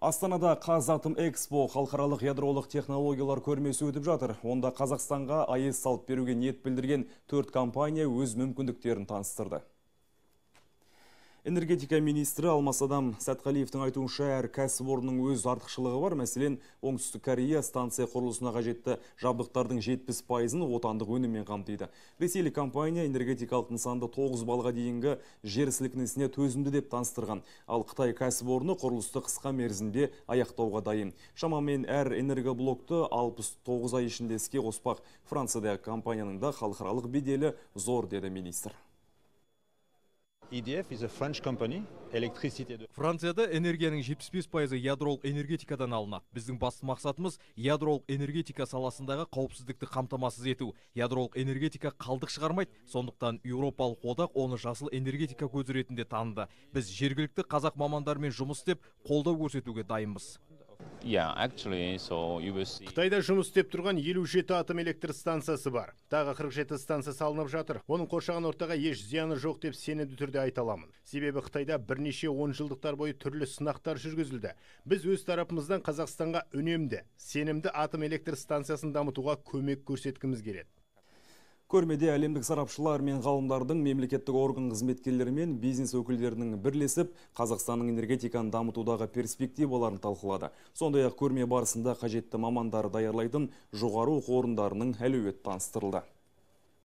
Астанада Қазатом Экспо халықаралық ядролық технологиялар көрмесі өтіп жатыр. Онда Қазақстанға АЭС салып беруге ниет білдірген төрт компания өз мүмкіндіктерін таныстырды. Энергетика министрі Алмасадам Сәтқалиевтің айтуынша әр кәсіпорынның өз артықшылығы бар. Мәселен, Оңтүстік Корея станция құрылысына қажетті жабдықтардың 70 пайызын отандық өніммен қамтиды. Ресейлік компания энергетикалық нысанды 9 балға дейінгі жер сілкінісіне төзімді деп таныстырған. Ал Қытай кәсіпорны құрылысты қысқа мерзімде аяқтауға дайын. Шамамен әр энергоблокты 69 ай ішінде іске қоспақ. Францияда компанияның да халықаралық беделі зор деді министр. Францияда энергияның 75 пайызы ядролық энергетикадан алынады. Біздің басты мақсатымыз ядролық энергетика саласындағы қауіпсіздікті қамтамасыз ету. Ядролық энергетика қалдық шығармайды, сондықтан Еуропалық одақ оны жасыл энергетика көзі ретінде таныды. Біз жергілікті қазақ мамандармен жұмыс істеп, қолдау көрсетуге дайынбыз. Қытайда жұмыс істеп тұрған 57 атом электр станциясы бар. Тағы 47 станция салынып жатыр. Оның қоршаған ортаға еш зияны жоқ деп сенімді түрде айта аламын. Себебі Қытайда бірнеше 10 жылдықтар бойы түрлі сынақтар жүргізілді. Біз өз тарапымыздан Қазақстанға үнемді, сенімді атом электр станциясын дамытуға көмек көрсеткіміз келеді. Көрмеде әлемдік сарапшылар мен ғалымдардың мемлекеттік орган қызметкерлері мен бизнес өкілдерінің бірлесіп Қазақстанның энергетиканы дамытудағы перспективаларын талқылады. Сондай-ақ көрме барысында қажетті мамандар даярлайтын жоғары оқу орындарының әлеуеті таныстырылды.